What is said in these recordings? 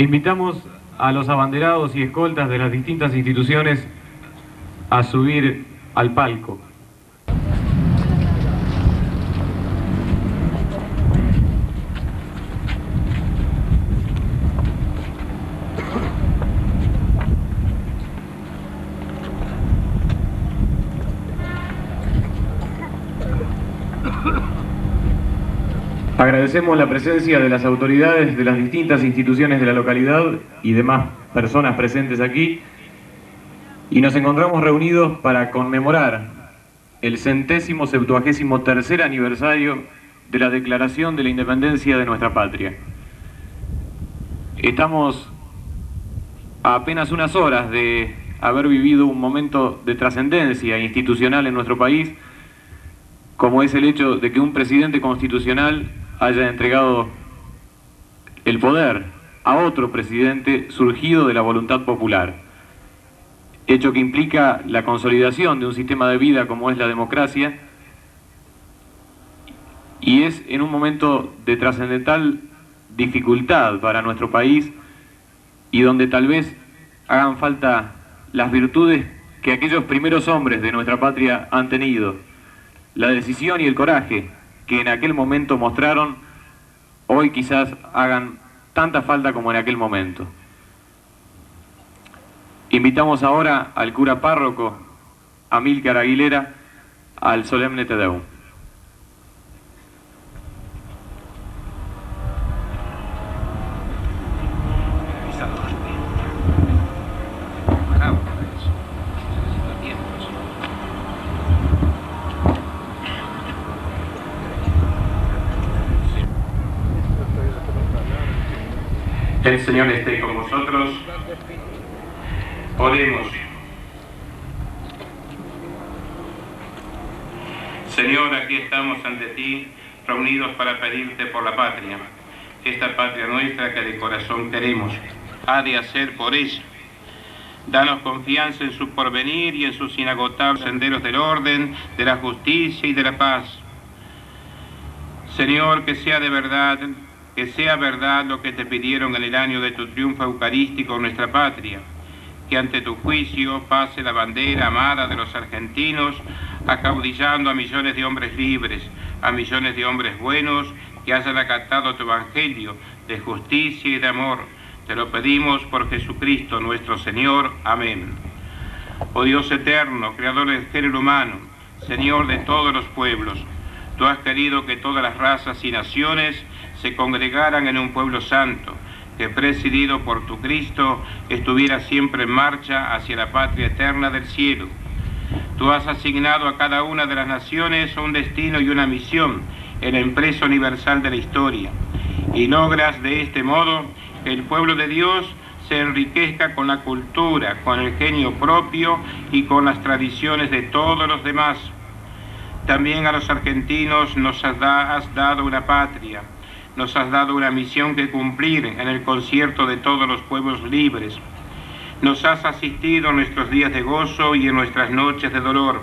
Invitamos a los abanderados y escoltas de las distintas instituciones a subir al palco. Agradecemos la presencia de las autoridades de las distintas instituciones de la localidad y demás personas presentes aquí y nos encontramos reunidos para conmemorar el centésimo septuagésimo tercer aniversario de la declaración de la independencia de nuestra patria. Estamos a apenas unas horas de haber vivido un momento de trascendencia institucional en nuestro país, como es el hecho de que un presidente constitucional haya entregado el poder a otro presidente surgido de la voluntad popular, hecho que implica la consolidación de un sistema de vida como es la democracia, y es en un momento de trascendental dificultad para nuestro país y donde tal vez hagan falta las virtudes que aquellos primeros hombres de nuestra patria han tenido, la decisión y el coraje que en aquel momento mostraron, hoy quizás hagan tanta falta como en aquel momento. Invitamos ahora al cura párroco Amílcar Aguilera al solemne Tedeum. Señor esté con vosotros. Oremos. Señor, aquí estamos ante ti, reunidos para pedirte por la patria, esta patria nuestra que de corazón queremos. Ha de hacer por ella. Danos confianza en su porvenir y en sus inagotables senderos del orden, de la justicia y de la paz. Señor, que sea de verdad que sea verdad lo que te pidieron en el año de tu triunfo eucarístico en nuestra patria, que ante tu juicio pase la bandera amada de los argentinos, acaudillando a millones de hombres libres, a millones de hombres buenos que hayan acatado tu evangelio de justicia y de amor. Te lo pedimos por Jesucristo nuestro Señor. Amén. Oh Dios eterno, creador del género humano, Señor de todos los pueblos, tú has querido que todas las razas y naciones se congregaran en un pueblo santo, que presidido por tu Cristo estuviera siempre en marcha hacia la patria eterna del cielo. Tú has asignado a cada una de las naciones un destino y una misión en la empresa universal de la historia, y logras de este modo que el pueblo de Dios se enriquezca con la cultura, con el genio propio y con las tradiciones de todos los demás. También a los argentinos nos has, dado una patria, nos has dado una misión que cumplir en el concierto de todos los pueblos libres. Nos has asistido en nuestros días de gozo y en nuestras noches de dolor.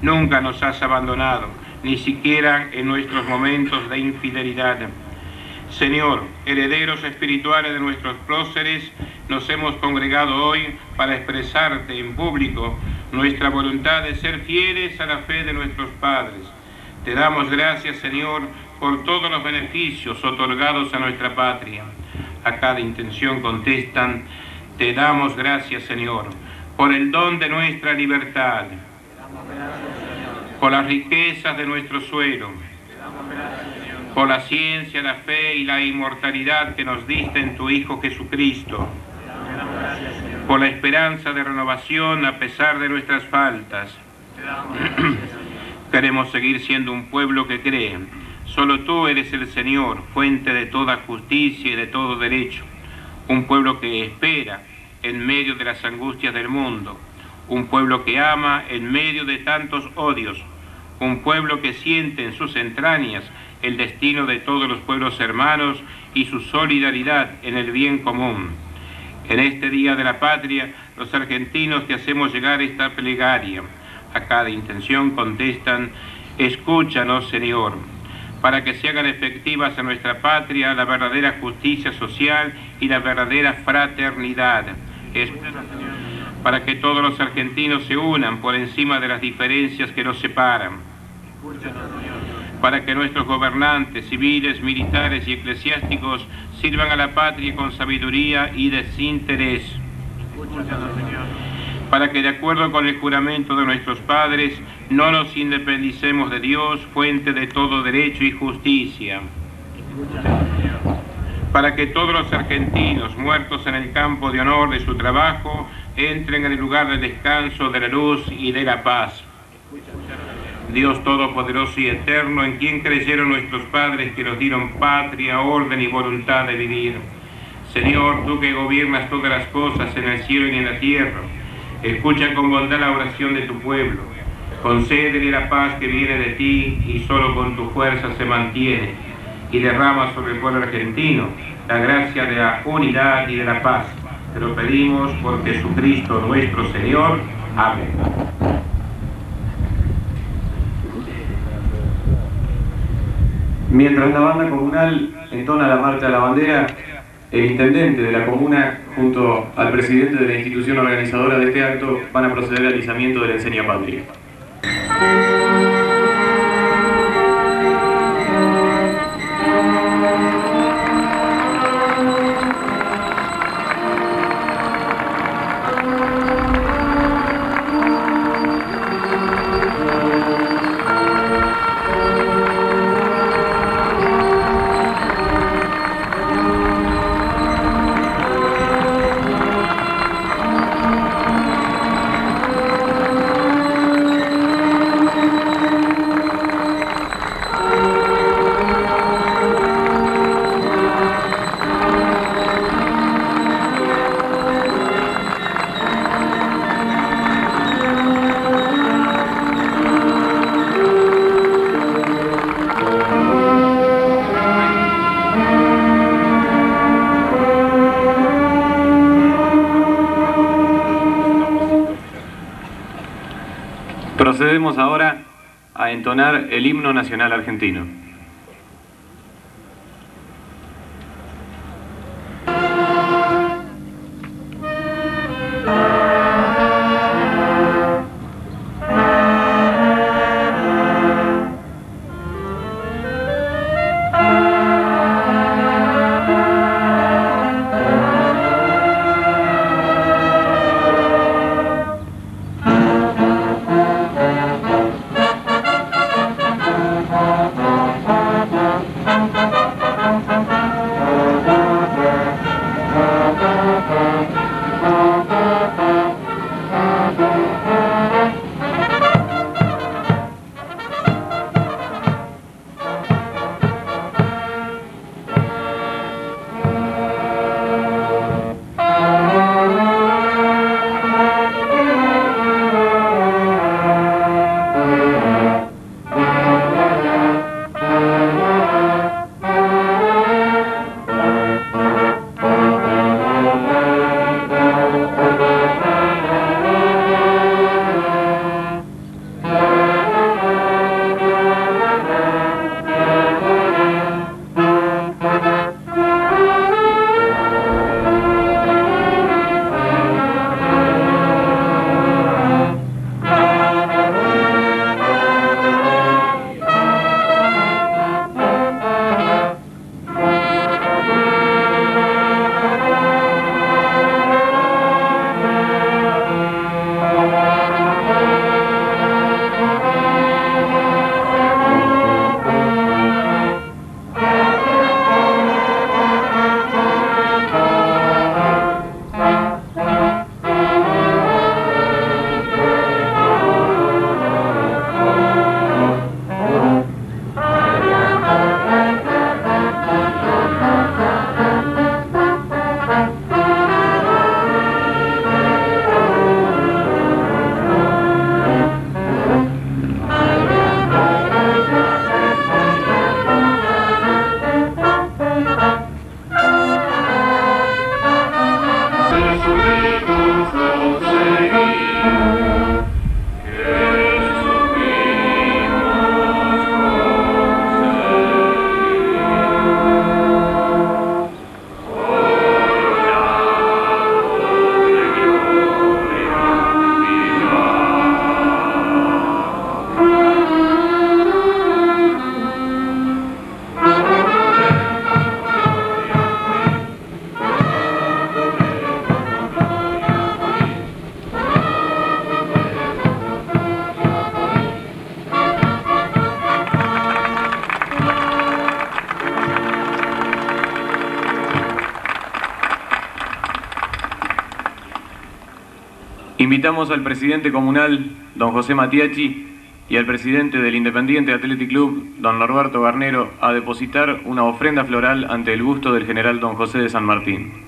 Nunca nos has abandonado, ni siquiera en nuestros momentos de infidelidad. Señor, herederos espirituales de nuestros próceres, nos hemos congregado hoy para expresarte en público nuestra voluntad de ser fieles a la fe de nuestros padres. Te damos gracias, Señor, por todos los beneficios otorgados a nuestra patria. A cada intención contestan, te damos gracias Señor, por el don de nuestra libertad, por las riquezas de nuestro suelo, por la ciencia, la fe y la inmortalidad que nos diste en tu Hijo Jesucristo, por la esperanza de renovación a pesar de nuestras faltas. Queremos seguir siendo un pueblo que cree Solo tú eres el Señor, fuente de toda justicia y de todo derecho. Un pueblo que espera en medio de las angustias del mundo. Un pueblo que ama en medio de tantos odios. Un pueblo que siente en sus entrañas el destino de todos los pueblos hermanos y su solidaridad en el bien común. En este Día de la Patria, los argentinos te hacemos llegar esta plegaria. A cada intención contestan, escúchanos Señor para que se hagan efectivas en nuestra patria la verdadera justicia social y la verdadera fraternidad. para que todos los argentinos se unan por encima de las diferencias que nos separan. Para que nuestros gobernantes civiles, militares y eclesiásticos sirvan a la patria con sabiduría y desinterés. Para que de acuerdo con el juramento de nuestros padres no nos independicemos de Dios, fuente de todo derecho y justicia. Para que todos los argentinos muertos en el campo de honor de su trabajo entren en el lugar de descanso de la luz y de la paz. Dios Todopoderoso y Eterno, en quien creyeron nuestros padres que nos dieron patria, orden y voluntad de vivir. Señor, tú que gobiernas todas las cosas en el cielo y en la tierra, escucha con bondad la oración de tu pueblo Concédele la paz que viene de ti y solo con tu fuerza se mantiene. Y derrama sobre el pueblo argentino la gracia de la unidad y de la paz. Te lo pedimos por Jesucristo nuestro Señor. Amén. Mientras la banda comunal entona la marcha de la bandera, el intendente de la comuna junto al presidente de la institución organizadora de este acto van a proceder al izamiento de la enseña patria. Nacional argentino. Invitamos al presidente comunal, don José Matiachi, y al presidente del Independiente Athletic Club, don Norberto Garnero, a depositar una ofrenda floral ante el busto del general don José de San Martín.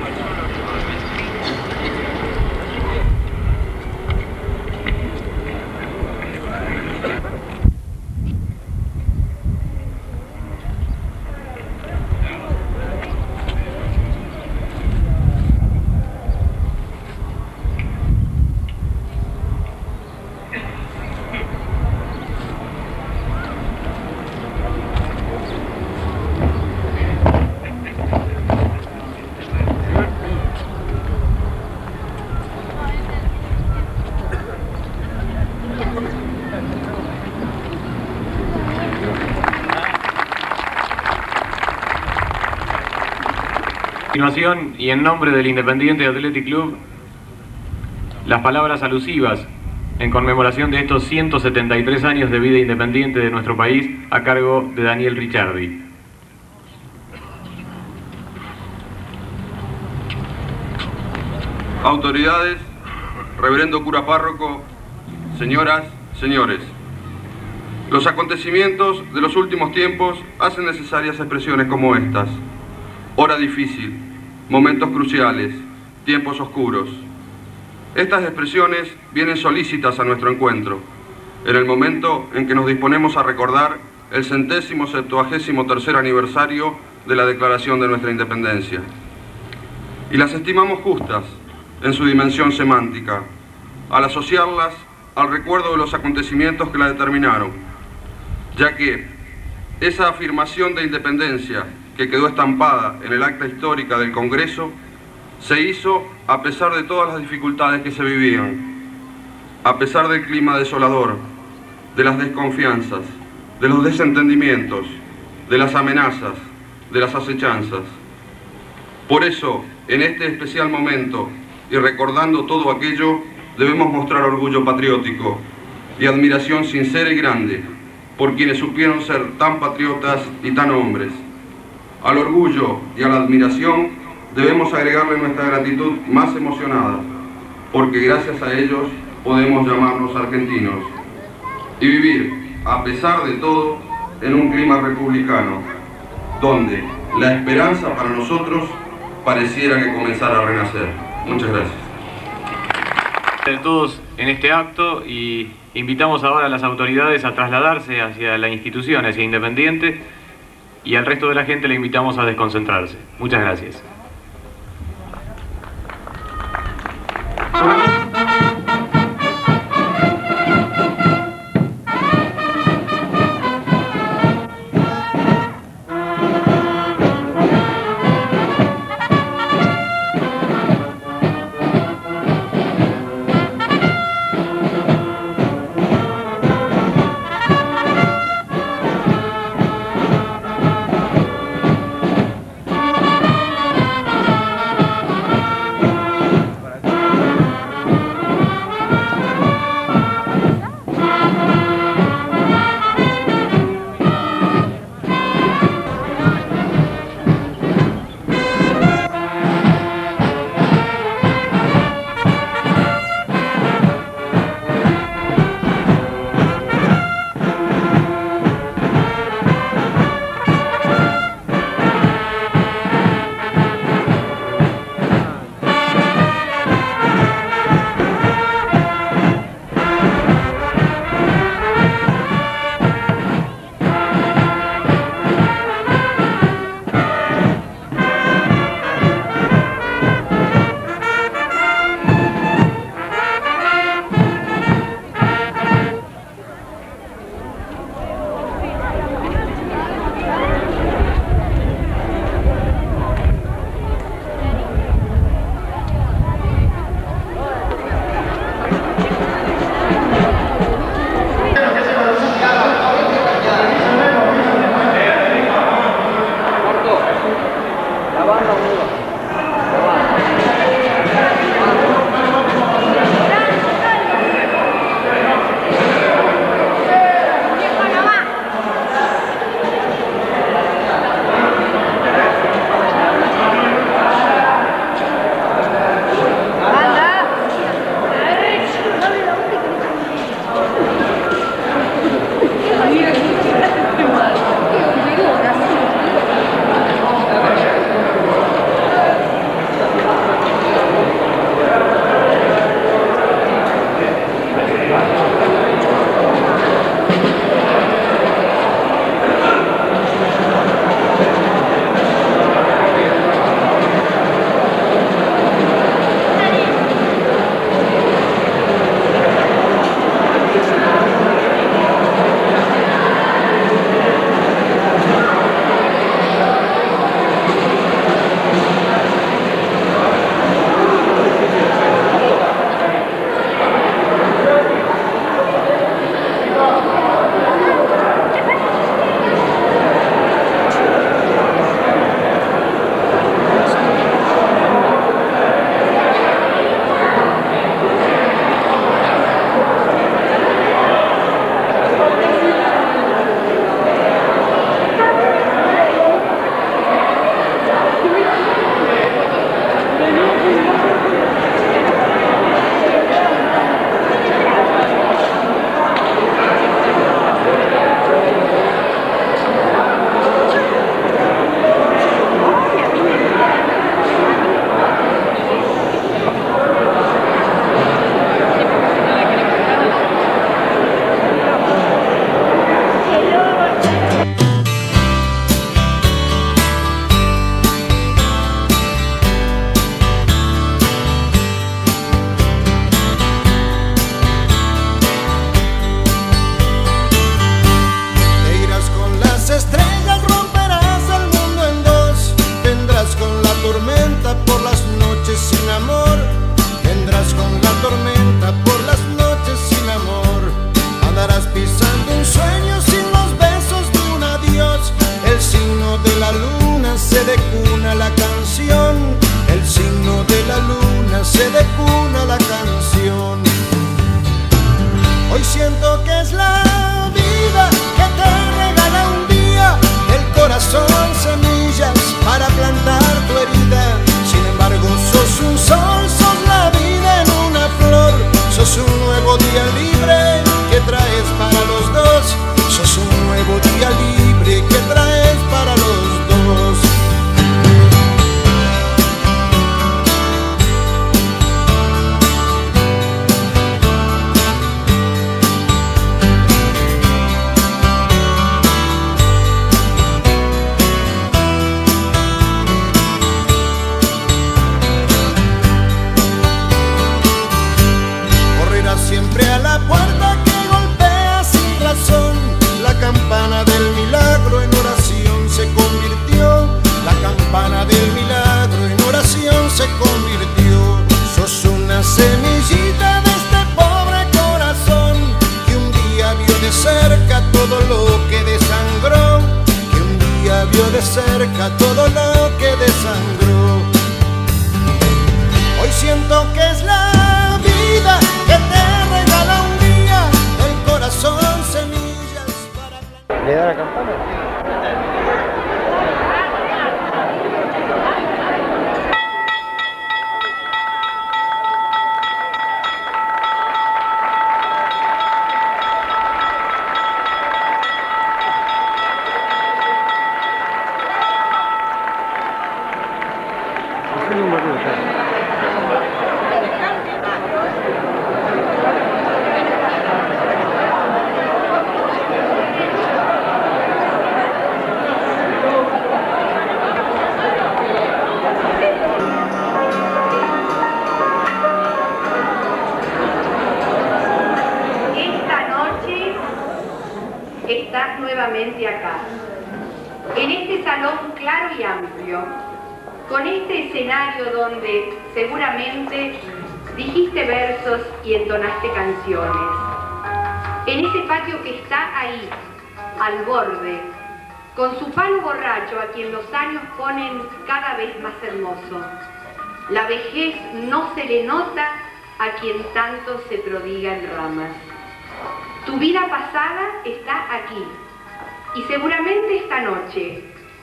Continuación, y en nombre del Independiente Athletic Club, las palabras alusivas en conmemoración de estos 173 años de vida independiente de nuestro país a cargo de Daniel Ricciardi. Autoridades, reverendo cura párroco, señoras, señores. Los acontecimientos de los últimos tiempos hacen necesarias expresiones como estas. Hora difícil, momentos cruciales, tiempos oscuros. Estas expresiones vienen solícitas a nuestro encuentro, en el momento en que nos disponemos a recordar el centésimo septuagésimo tercer aniversario de la declaración de nuestra independencia. Y las estimamos justas en su dimensión semántica, al asociarlas al recuerdo de los acontecimientos que la determinaron, ya que esa afirmación de independencia que quedó estampada en el acta histórica del Congreso, se hizo a pesar de todas las dificultades que se vivían, a pesar del clima desolador, de las desconfianzas, de los desentendimientos, de las amenazas, de las acechanzas. Por eso, en este especial momento, y recordando todo aquello, debemos mostrar orgullo patriótico y admiración sincera y grande por quienes supieron ser tan patriotas y tan hombres al orgullo y a la admiración debemos agregarle nuestra gratitud más emocionada, porque gracias a ellos podemos llamarnos argentinos y vivir, a pesar de todo, en un clima republicano, donde la esperanza para nosotros pareciera que comenzara a renacer. Muchas gracias. De todos en este acto y invitamos ahora a las autoridades a trasladarse hacia la institución, hacia Independiente, y al resto de la gente le invitamos a desconcentrarse. Muchas gracias.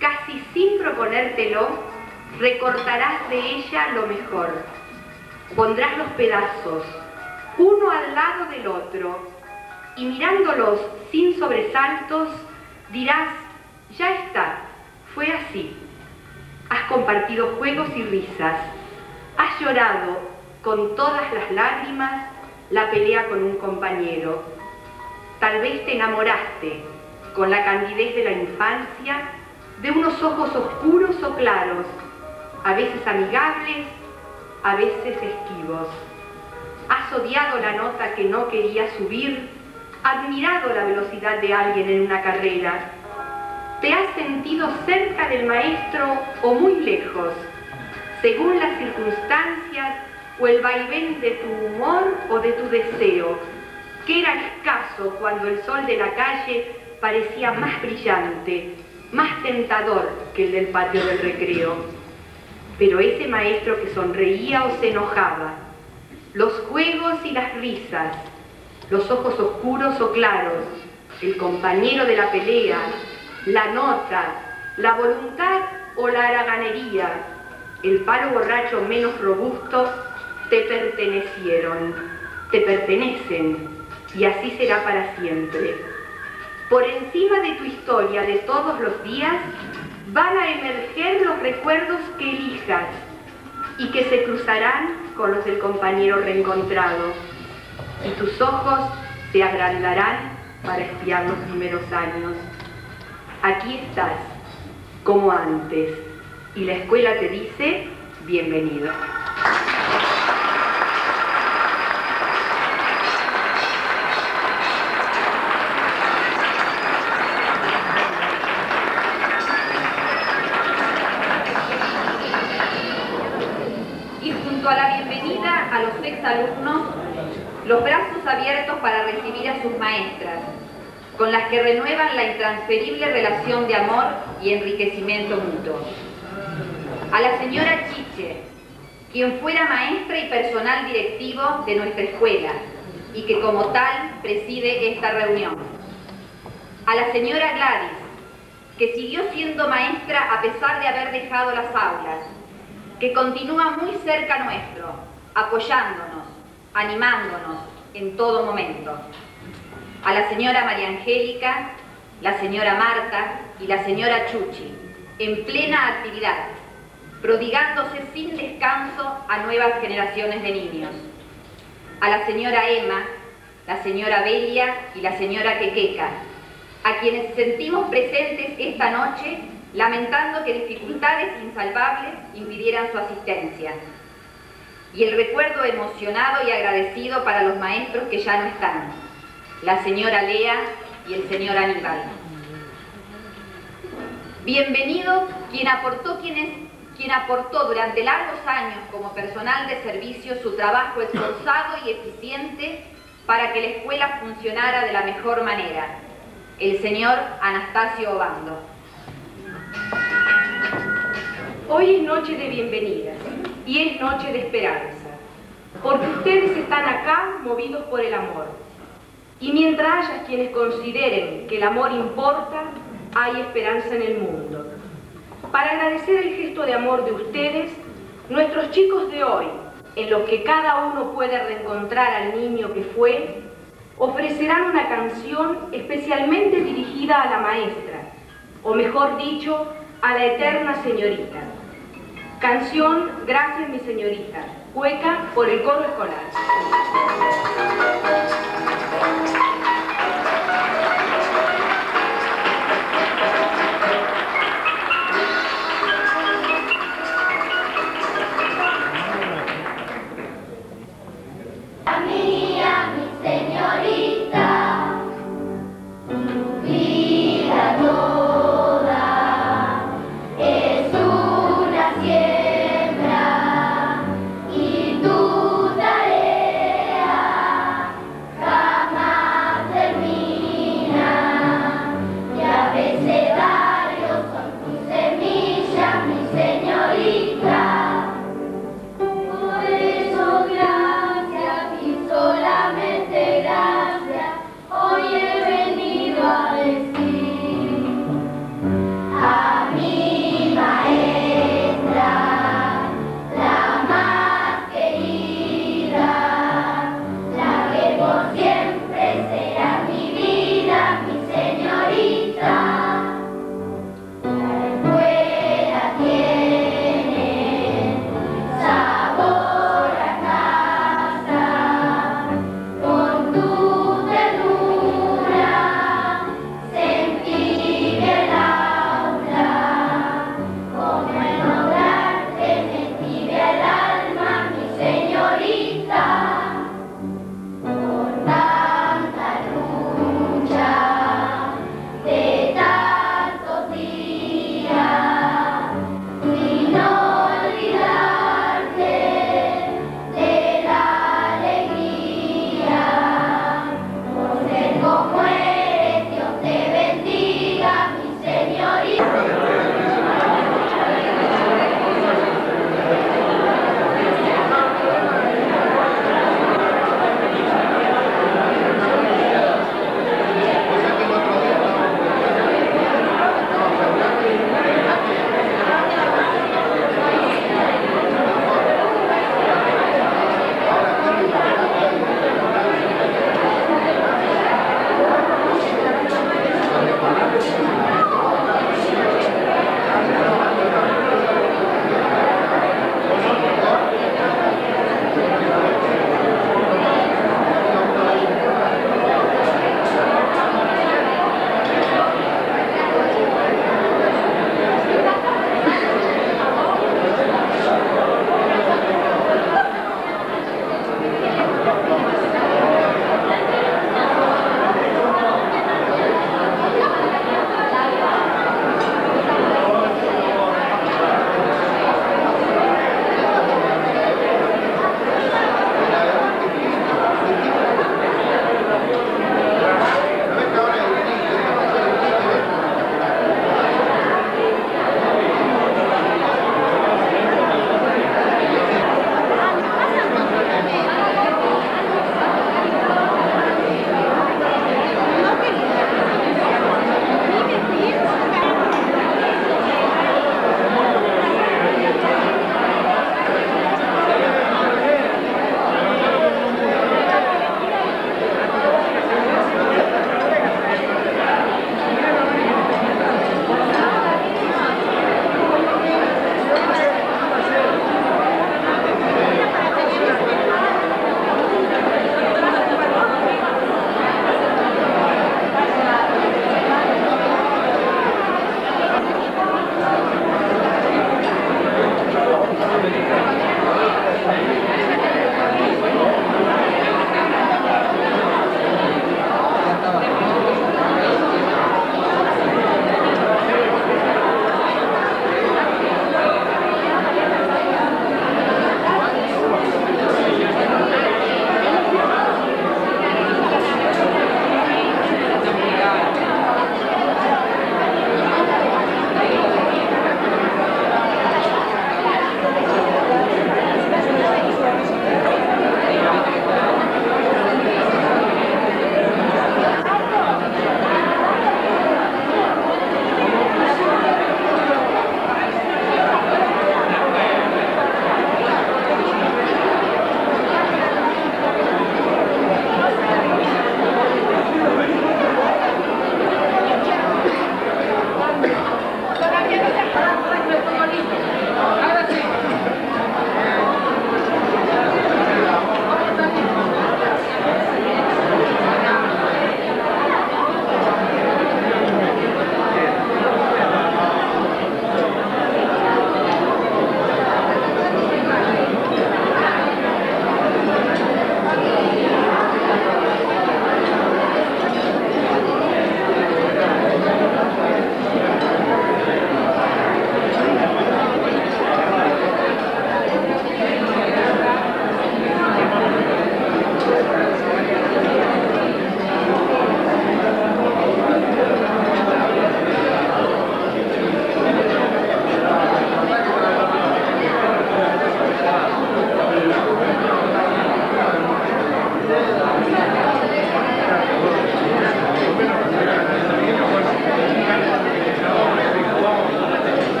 Casi sin proponértelo, recortarás de ella lo mejor. Pondrás los pedazos, uno al lado del otro, y mirándolos sin sobresaltos, dirás, ya está, fue así. Has compartido juegos y risas, has llorado con todas las lágrimas la pelea con un compañero. Tal vez te enamoraste con la candidez de la infancia de unos ojos oscuros o claros, a veces amigables, a veces esquivos. Has odiado la nota que no quería subir, admirado la velocidad de alguien en una carrera. Te has sentido cerca del maestro o muy lejos, según las circunstancias o el vaivén de tu humor o de tu deseo, que era escaso cuando el sol de la calle parecía más brillante, más tentador que el del patio del recreo. Pero ese maestro que sonreía o se enojaba, los juegos y las risas, los ojos oscuros o claros, el compañero de la pelea, la nota, la voluntad o la haraganería, el palo borracho menos robusto, te pertenecieron, te pertenecen, y así será para siempre. Por encima de tu historia de todos los días van a emerger los recuerdos que elijas y que se cruzarán con los del compañero reencontrado. Y tus ojos se agrandarán para espiar los primeros años. Aquí estás, como antes, y la escuela te dice, bienvenido. y junto a la bienvenida a los brazos abiertos para recibir a sus maestras, con las que renuevan la intransferible relación de amor y enriquecimiento mutuo. Nietzsche, quien fuera maestra y personal directivo de nuestra escuela y que como tal preside esta reunión. A la señora Gladys, que siguió siendo maestra a pesar de haber dejado las aulas, que continúa muy cerca nuestro, apoyándonos, animándonos en todo momento. A la señora María Angélica, la señora Marta y la señora Chuchi, en plena actividad, prodigándose sin descanso a nuevas generaciones de niños. A la señora Emma, la señora Belia y la señora Quequeca, a quienes sentimos presentes esta noche lamentando que dificultades insalvables impidieran su asistencia. Y el recuerdo emocionado y agradecido para los maestros que ya no están, la señora Lea y el señor Aníbal. Bienvenido quien aportó, quien, aportó durante largos años como personal de servicio su trabajo esforzado y eficiente para que la escuela funcionara de la mejor manera, el señor Anastasio Obando. Hoy es noche de bienvenida y es noche de esperanza, porque ustedes están acá movidos por el amor. Y mientras haya quienes consideren que el amor importa, hay esperanza en el mundo. Para agradecer el gesto de amor de ustedes, nuestros chicos de hoy, en los que cada uno puede reencontrar al niño que fue, ofrecerán una canción especialmente dirigida a la maestra, o mejor dicho, a la eterna señorita. Canción Gracias mi señorita, cueca por el coro escolar.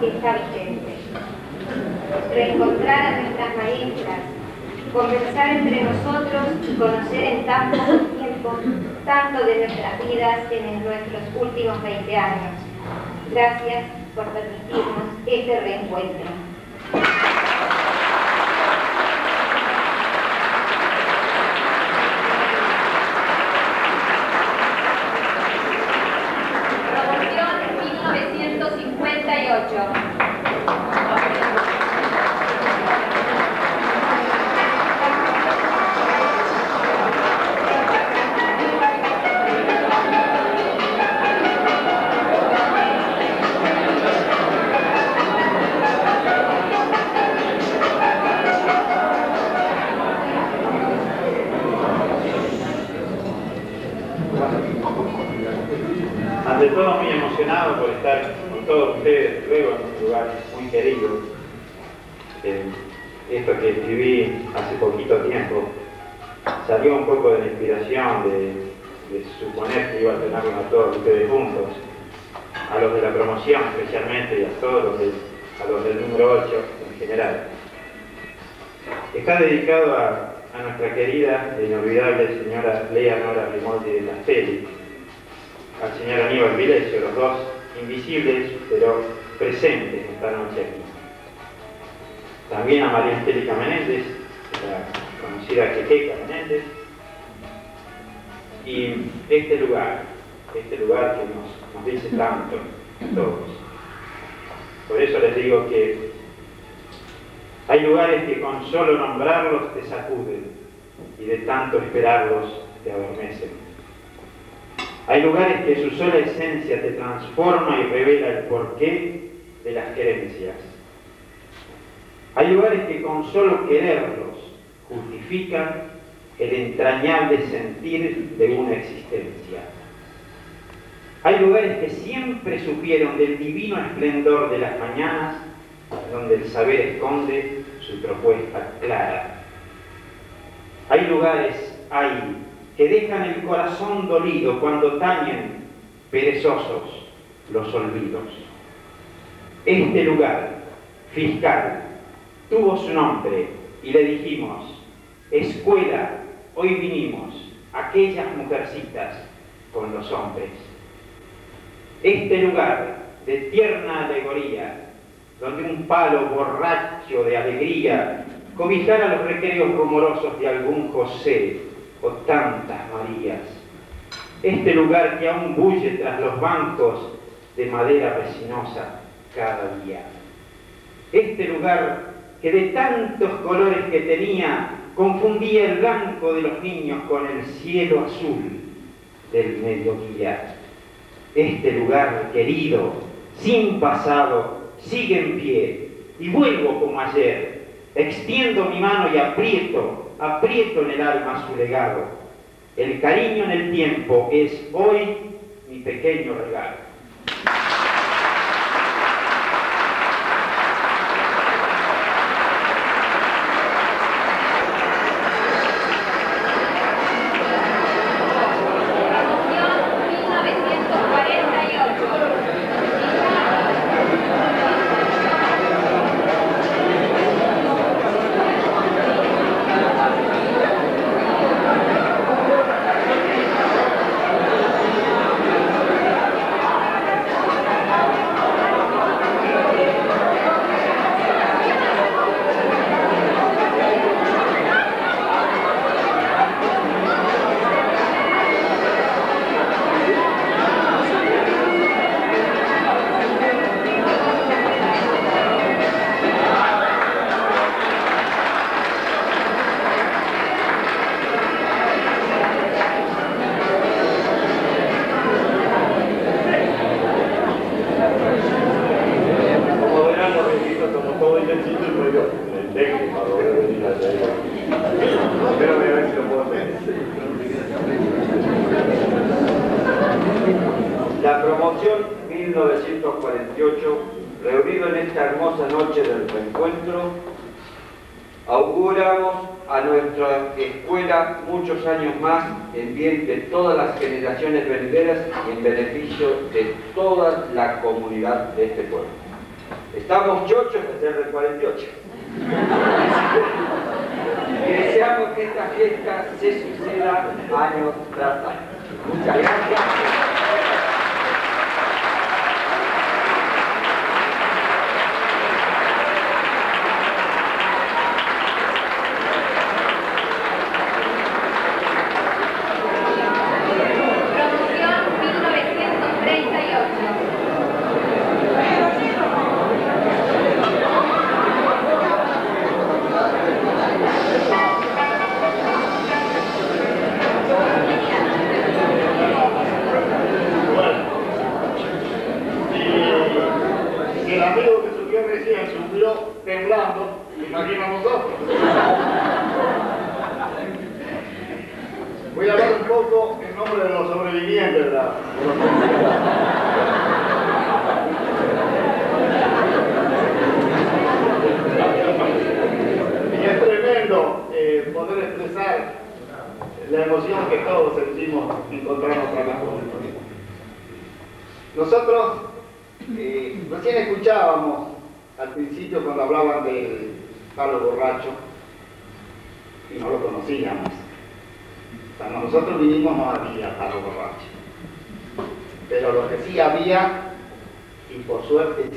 que está vigente. Reencontrar a nuestras maestras, conversar entre nosotros y conocer en tan poco tiempo tanto de nuestras vidas en nuestros últimos 20 años. Gracias por permitirnos este reencuentro. Por eso les digo que hay lugares que con solo nombrarlos te sacuden y de tanto esperarlos te adormecen. Hay lugares que su sola esencia te transforma y revela el porqué de las creencias. Hay lugares que con solo quererlos justifican el entrañable sentir de una existencia. Hay lugares que siempre supieron del divino esplendor de las mañanas, donde el saber esconde su propuesta clara. Hay lugares, hay, que dejan el corazón dolido cuando tañen perezosos los olvidos. Este lugar, fiscal, tuvo su nombre y le dijimos, escuela, hoy vinimos, aquellas mujercitas con los hombres. Este lugar de tierna alegoría, donde un palo borracho de alegría cobijara los recreos rumorosos de algún José o tantas Marías. Este lugar que aún bulle tras los bancos de madera resinosa cada día. Este lugar que de tantos colores que tenía confundía el blanco de los niños con el cielo azul del mediodía. Este lugar querido, sin pasado, sigue en pie y vuelvo como ayer. Extiendo mi mano y aprieto, aprieto en el alma su legado. El cariño en el tiempo es hoy mi pequeño regalo.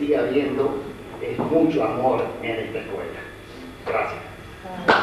sigue habiendo es mucho amor en esta escuela. Gracias. Ah.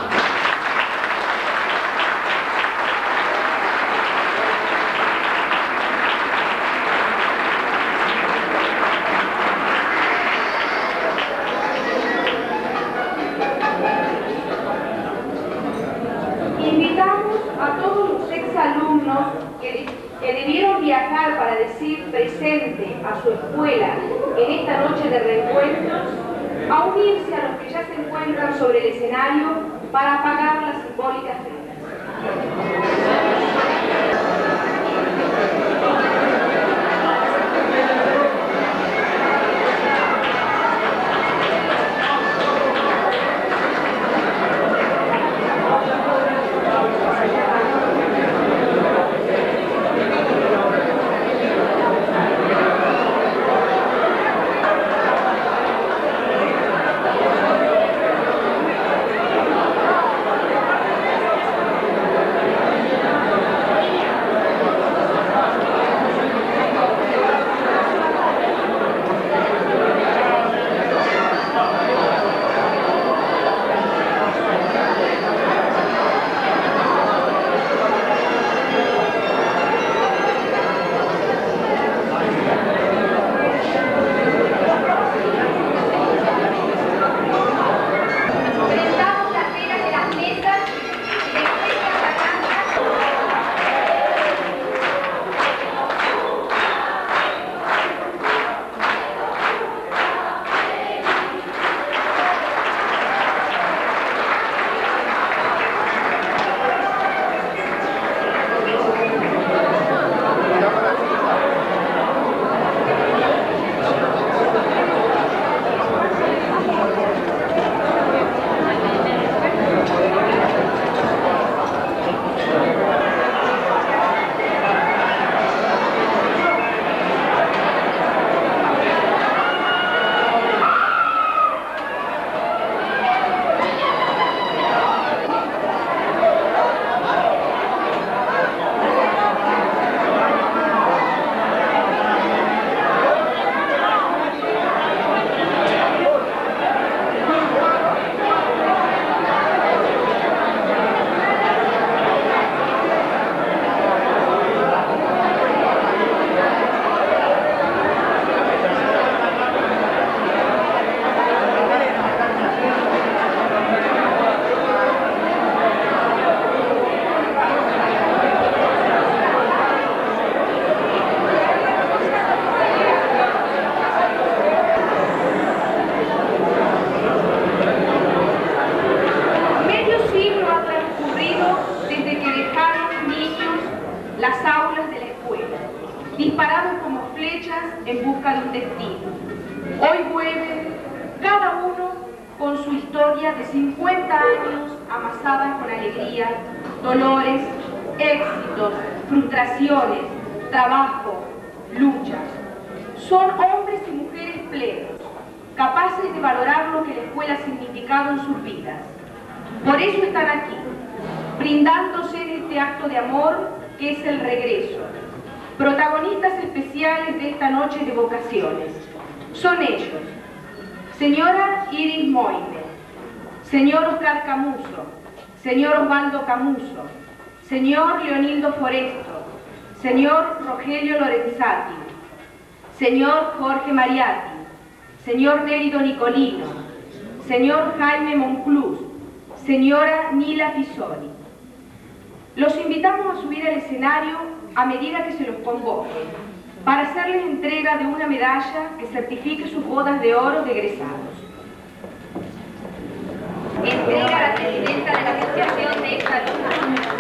señor Rogelio Lorenzati, señor Jorge Mariatti, señor Nérido Nicolino, señor Jaime Monclus, señora Nila Pisoni. Los invitamos a subir al escenario a medida que se los convoque, para hacerles entrega de una medalla que certifique sus bodas de oro de egresados. Entrega a la presidenta de la Asociación de Salud.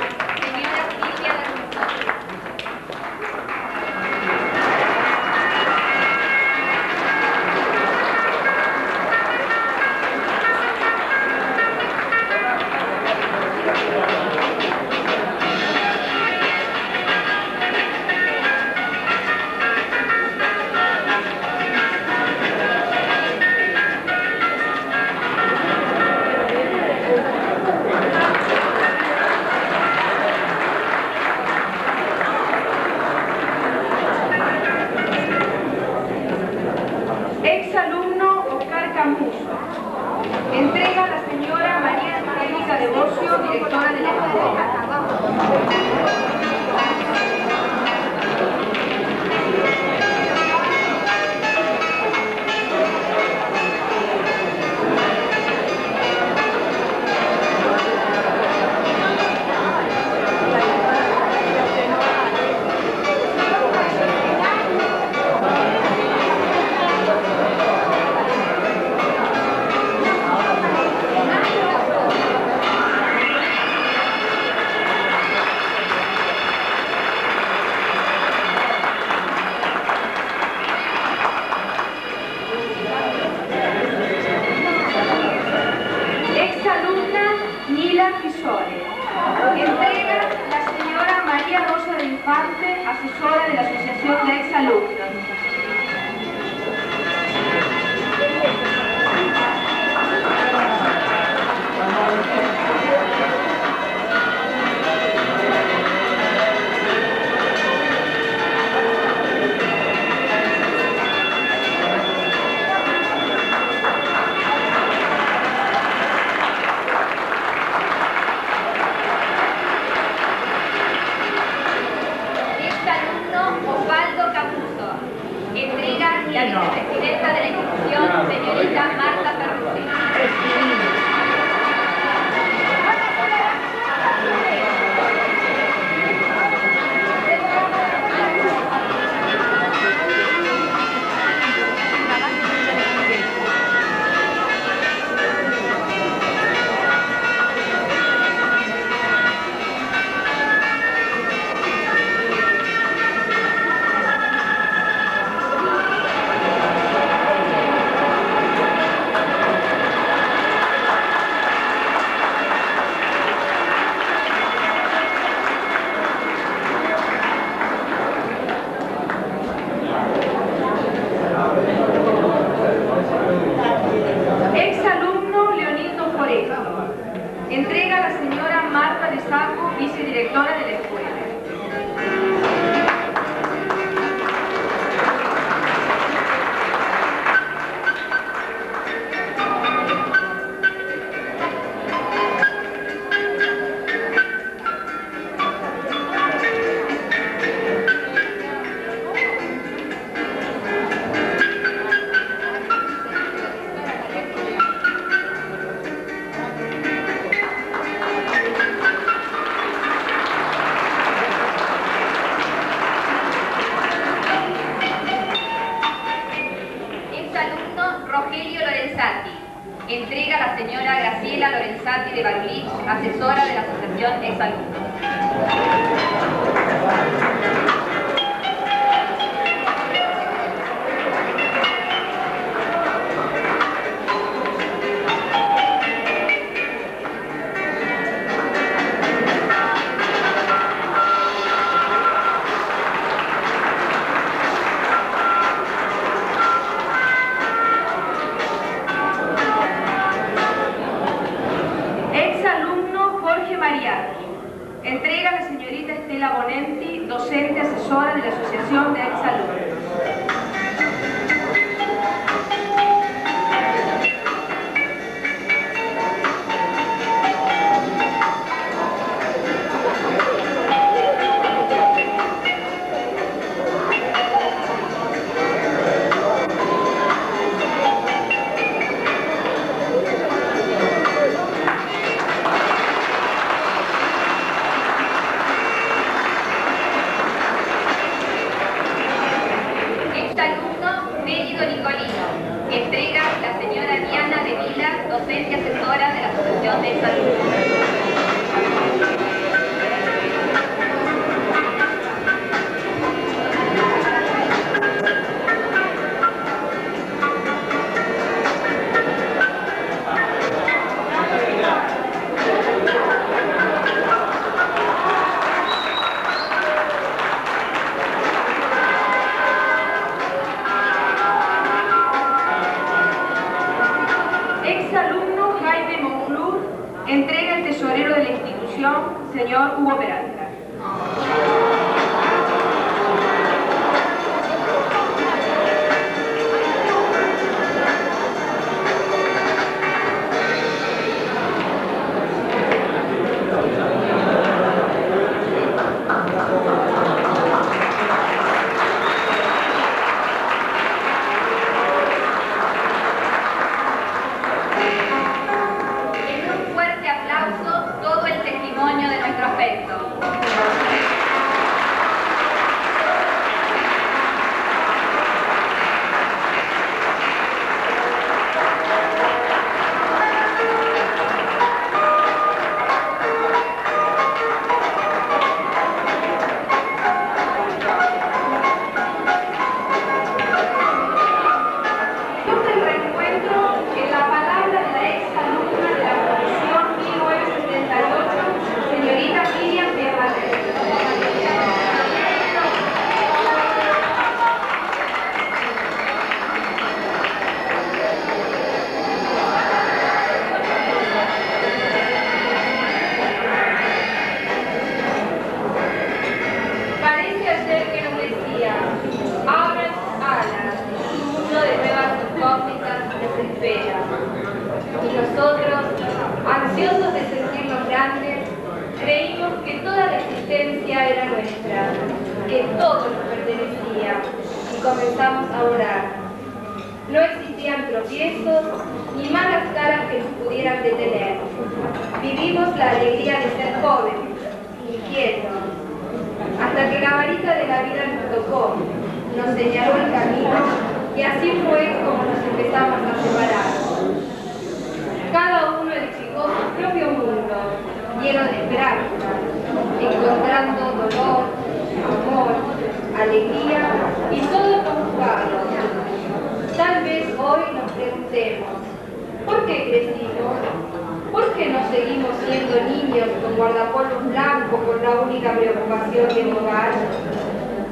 el guardapolos blanco con la única preocupación de votar,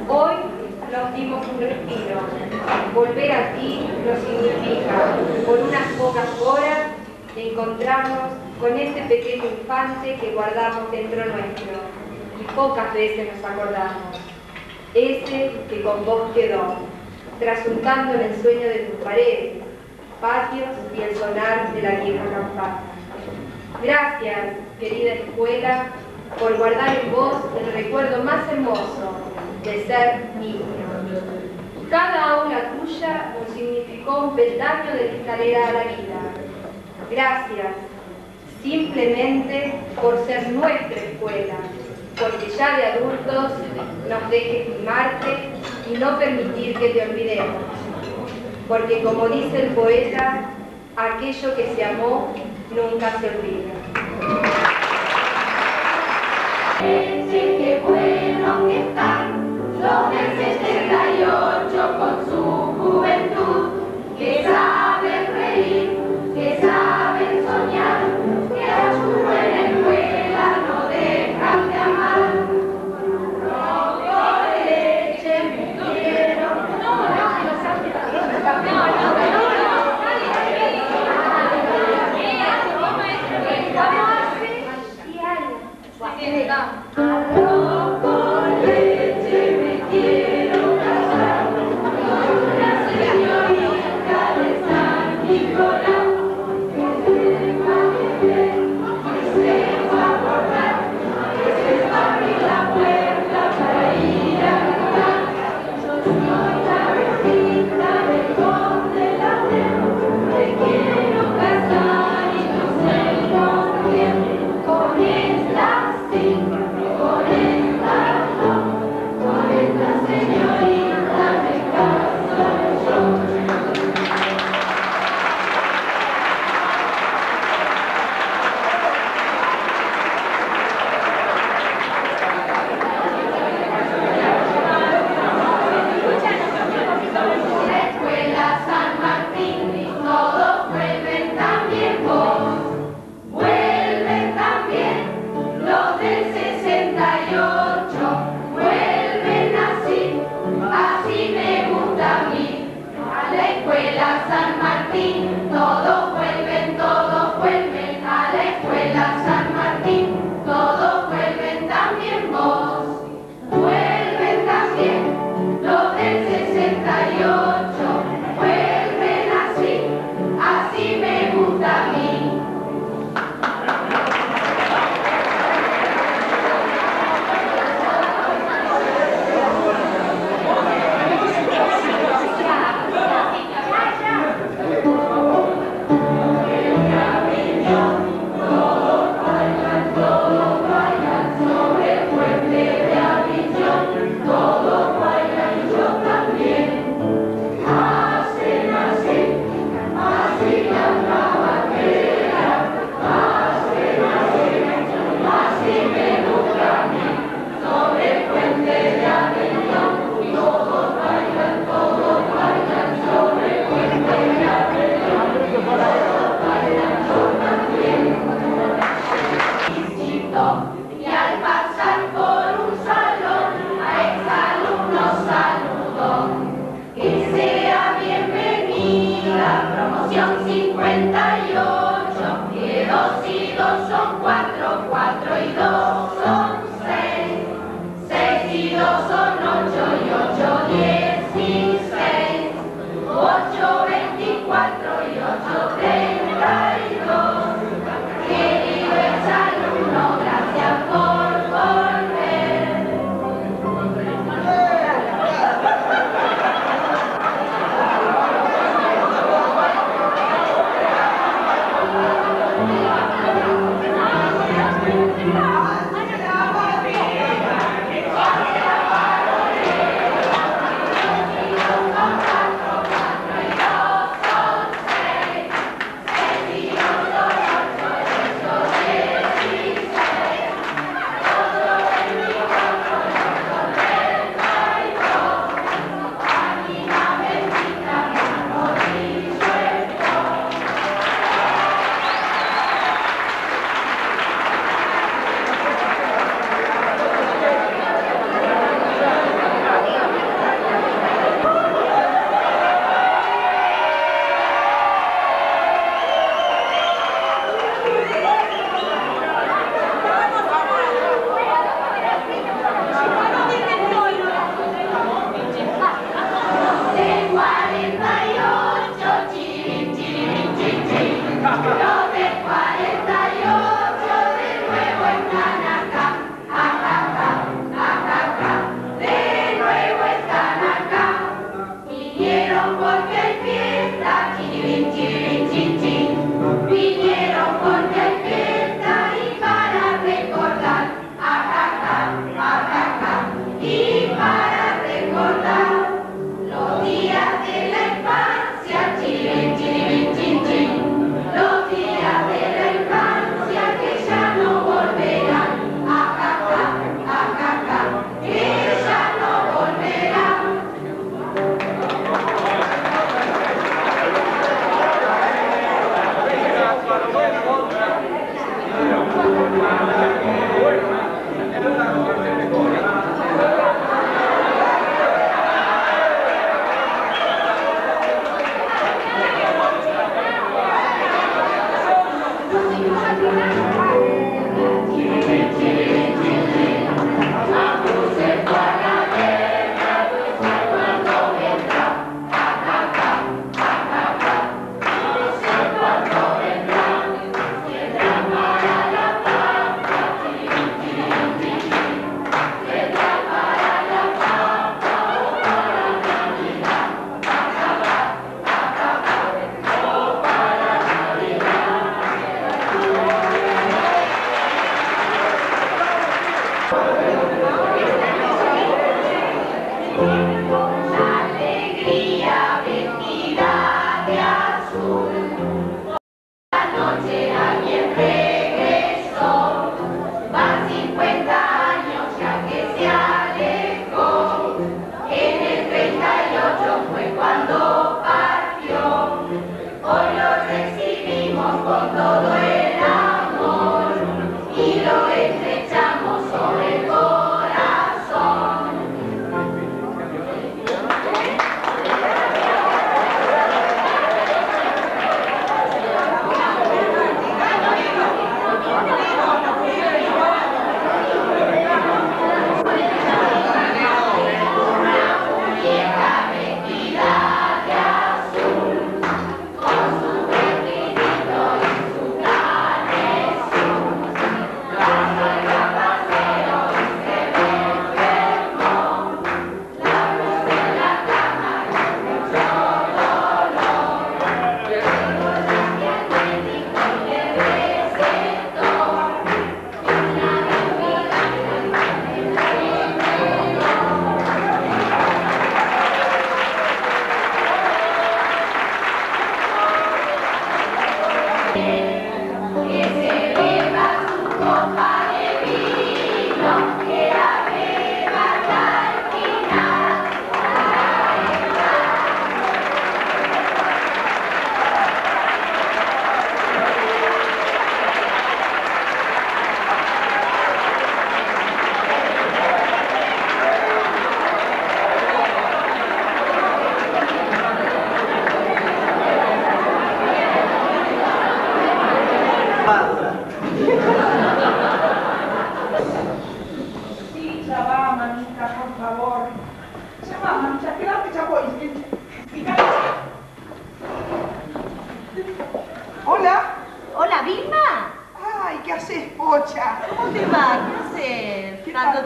hoy nos dimos un respiro. Volver a ti nos significa, por unas pocas horas, encontrarnos con ese pequeño infante que guardamos dentro nuestro y pocas veces nos acordamos. Ese que con vos quedó, trasuntando en el sueño de tus paredes, patios y el sonar de la vieja campana. Gracias querida escuela, por guardar en vos el recuerdo más hermoso de ser niño. Cada aula tuya nos significó un peldaño de la escalera a la vida. Gracias, simplemente por ser nuestra escuela, porque ya de adultos nos dejes mimarte y no permitir que te olvidemos. Porque como dice el poeta, aquello que se amó nunca se olvida con su juventud, que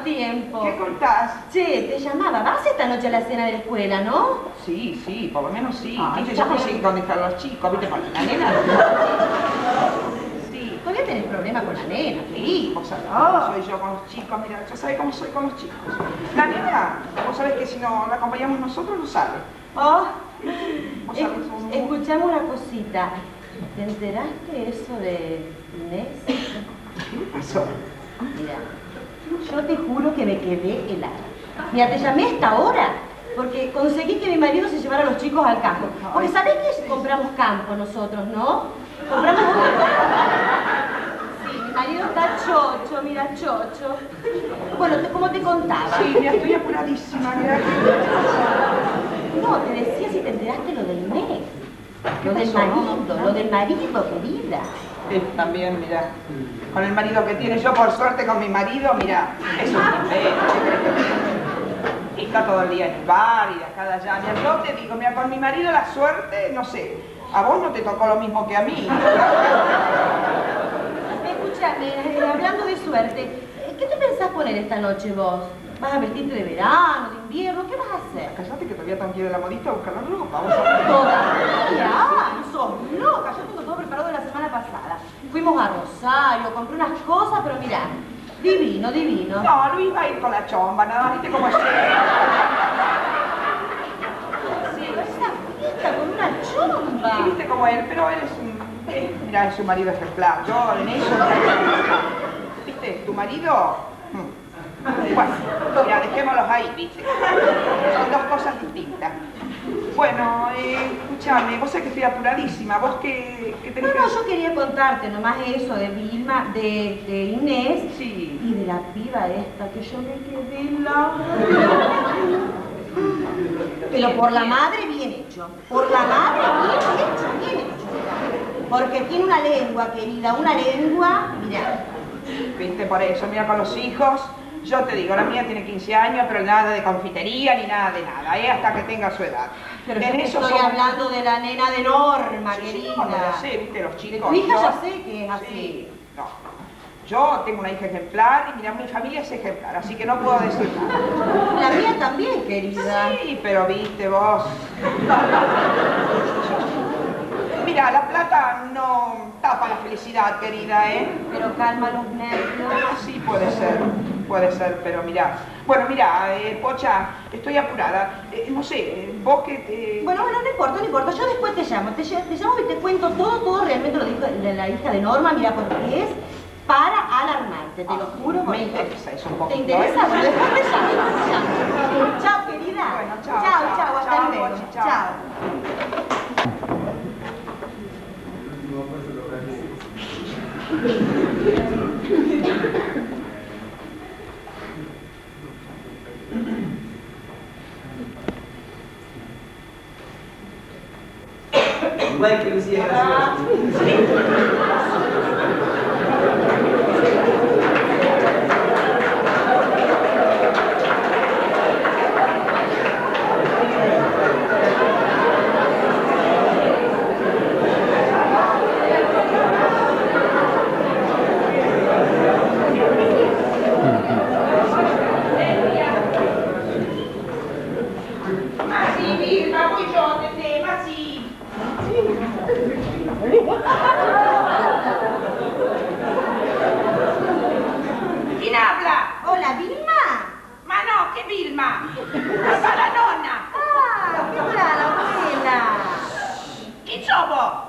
tiempo? ¿Qué contás? Che, te llamaba. ¿Vas esta noche a la cena de la escuela, no? Sí, sí, por lo menos sí. Ay, Viste, yo no sé dónde están los chicos, ¿viste? Porque la nena... Sí. Todavía tenés problemas con la nena, Sí, vos sabés cómo soy yo con los chicos, mira, ya sabés cómo soy con los chicos. La nena, vos sabés que si no la acompañamos nosotros, no sale. Oh, Vos sabés escuchame una cosita. ¿Te enteraste eso de Inés? ¿Qué pasó? Mira, yo te juro que me quedé helada. Mira, te llamé a esta hora porque conseguí que mi marido se llevara a los chicos al campo. Porque sabés que compramos campo nosotros, ¿no? Compramos Sí, mi marido está chocho, mira, chocho. Bueno, te- como te contaba. Sí, mira, estoy apuradísima, mira. No, te decía si te enteraste lo de Inés. ¿Qué Lo del marido, lo del marido, querida. Sí, también, mira, con el marido que tiene, yo por suerte con mi marido, mira, es un. Y está todo el día en el bar y allá. Mira, yo te digo, mira, con mi marido la suerte, no sé, a vos no te tocó lo mismo que a mí. Escúchame, eh, hablando de suerte, eh, ¿qué te pensás poner esta noche vos? ¿Vas a vestirte de verano, de invierno? ¿Qué vas a hacer? Cállate que todavía tengo que ir a la modista a buscar la ropa, vos sabés. Todavía, ay, sos loca, yo tengo todo preparado de la semana pasada. Fuimos a Rosario, compré unas cosas, pero mirá, divino, divino. No, Luis va a ir con la chomba, nada más, viste cómo es. Sí, esa fiesta con una chomba. Sí, viste cómo él, pero él es un... eh, mira, es un marido ejemplar. Yo en eso... ¿Viste? Tu marido... Bueno, mira, dejémoslos ahí, ¿viste? Son dos cosas distintas. Bueno, eh, escúchame, vos sabés que estoy apuradísima. ¿Vos qué, qué tenés No, no, que yo quería contarte nomás eso de Vilma, de, de Inés Sí. y de la piba esta que yo me quedé la... Pero por la madre bien hecho, por la madre bien hecho, bien hecho. Porque tiene una lengua, querida, una lengua, mira. Viste, por eso, mira, con los hijos, yo te digo, la mía tiene 15 años, pero nada de confitería ni nada de nada, ¿eh? hasta que tenga su edad. Pero En eso estoy hablando de la nena de Norma, Sí, sí, querida. no, no lo sé, viste, los chicos. Tu hija yo- ya sé que es así. Sí, no. Yo tengo una hija ejemplar y mira, mi familia es ejemplar, así que no puedo decir nada. La mía también, querida. Sí, pero viste vos. Mira, la plata no tapa la felicidad, querida, ¿eh? Pero calma los nervios. Sí, puede ser, puede ser, pero mira. Bueno, mira, eh, Pocha, estoy apurada. Eh, no sé, eh, vos que te... Bueno, bueno, no importa, no importa. Yo después te llamo. Te, ll- te llamo y te cuento todo, todo realmente lo dijo de la hija de Norma. Mira, porque es para alarmarte, te lo juro. me interesa eso un ¿Te poquito, interesa? ¿eh? Bueno, después te llamo. Chao, querida. Bueno, chao, Chao, chao, hasta chao, luego. Chao. chao. Igual que Lucía graciosa. Ma sì, Vilma, voi giochi te, ma sì. ¿Quién habla? Hola, Vilma. Ma no, che Vilma? Papà la nonna. Ah, ¿qué tal, abuela? Chi sono?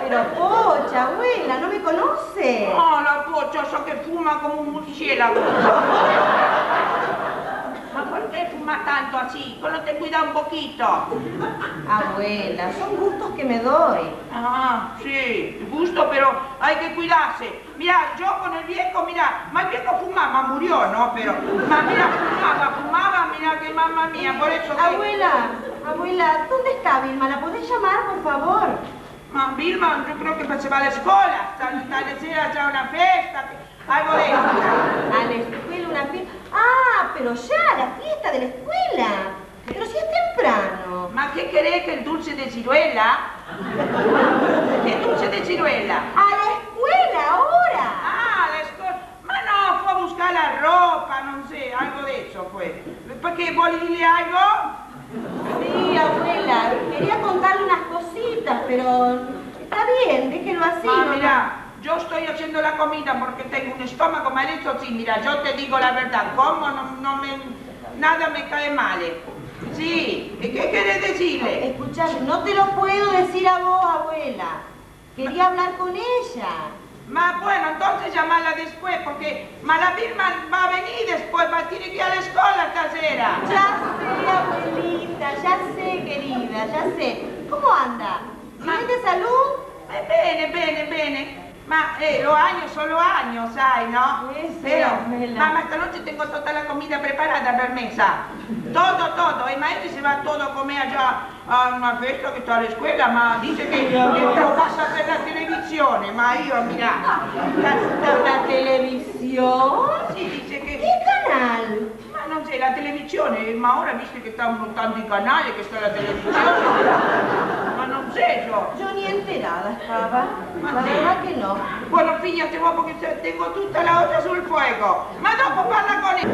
Pero, pocha, abuela, ¿no me conoce? No, la pocha, so che fuma come un murciélago. Ma perché fuma tanto así? ¿Con te cuida un poquito? Abuela, son gustos que me doy. Ah, sí, gusto, pero hay que cuidarse. Mira, yo con el viejo, mira, ma el viejo fumaba, murió, ¿no? Pero, ma mira, fumaba, fumaba, mira que mamá mía, por eso que... Abuela, abuela, ¿dónde está Vilma? ¿La podés llamar, por favor? Ma Vilma, yo creo que se va a la escuela, sta sera c'è una festa, algo de eso. A la escuela, una fiesta. Ah, pero ya, la fiesta de la escuela. Pero si es temprano. Ma che querés que el dulce de ciruela? ¿Qué dulce de ciruela? A la escuela, ahora. Ah, la escuela. Ma no, fue a buscar la ropa, non eso, pues. ¿Para qué? ¿Vos dile algo? Sí, abuela, quería contarle unas cositas, pero está bien, déjelo así. Ah, ¿no? mira, yo estoy haciendo la comida porque tengo un estómago mal hecho, sí, mira, yo te digo la verdad, como no, no me, nada me cae mal. eh. Sí, ¿y qué quieres decirle? Escuchá, no te lo puedo decir a vos, abuela. Quería hablar con ella. Ma, bueno, entonces llamala después, porque va va a venir después, va a tener que ir a la escuela casera. Ya sé, abuelita, ya sé, querida, ya sé. ¿Cómo anda? ¿Bien de salud? Eh, bene, bene, bene. Ma eh, los años son los años, sai, no? Sí, Pero, abuela. mamá, esta noche tengo toda la comida preparada per mesa. Todo, todo. El maestro se va todo a comer allá a una fiesta que está a la escuela, ma dice que lo pasa per la televisione, ma io, mira, ¿Por la televisión? Sì, dice che... ¿Qué canal? Ma non sei la televisione, ma ora visto che stanno tanti canali che sta la televisione, Yo ni enterada estaba. Ma La verdad que no. Bueno, fíjate vos porque tengo tutta la olla sul fuoco. Ma dopo parla con él.